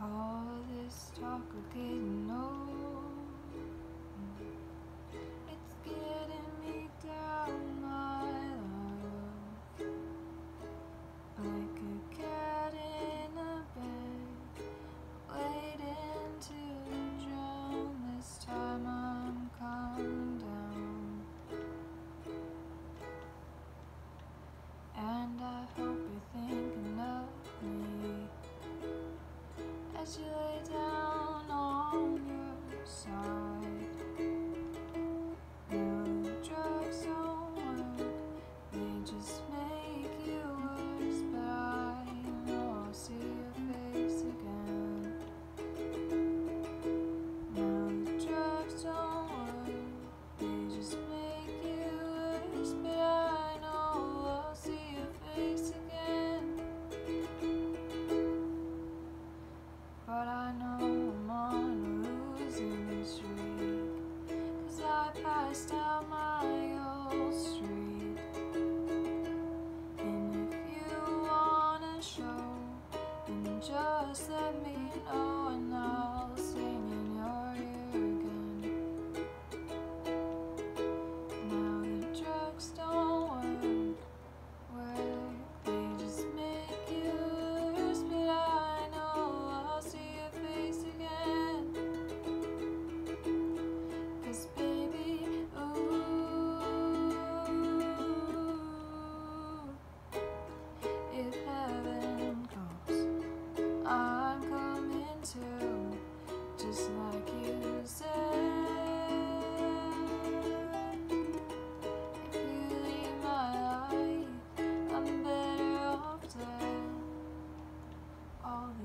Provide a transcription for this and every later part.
All this talk of getting old, it's getting me down, my love. Like a cat in a bag, waiting to drown. This time I'm calm down, and I hope you think thinking of me as you lay down.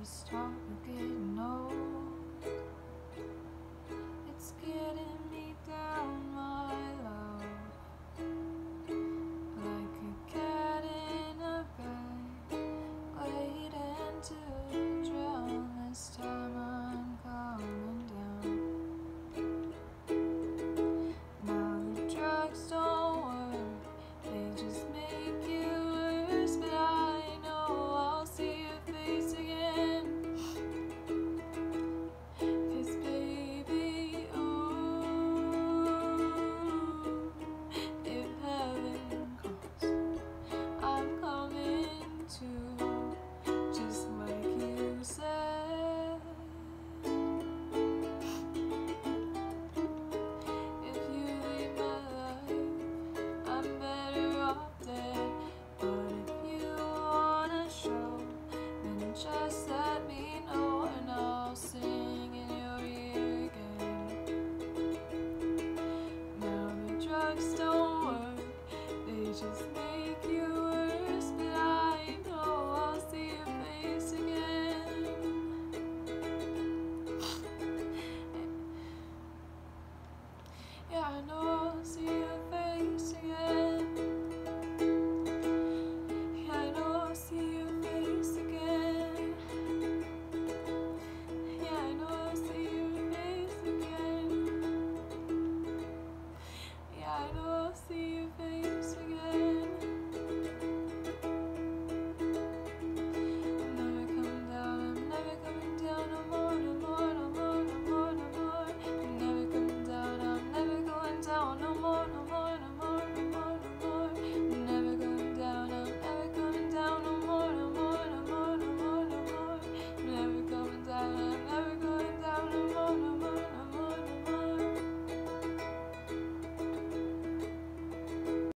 It's getting old It's getting me down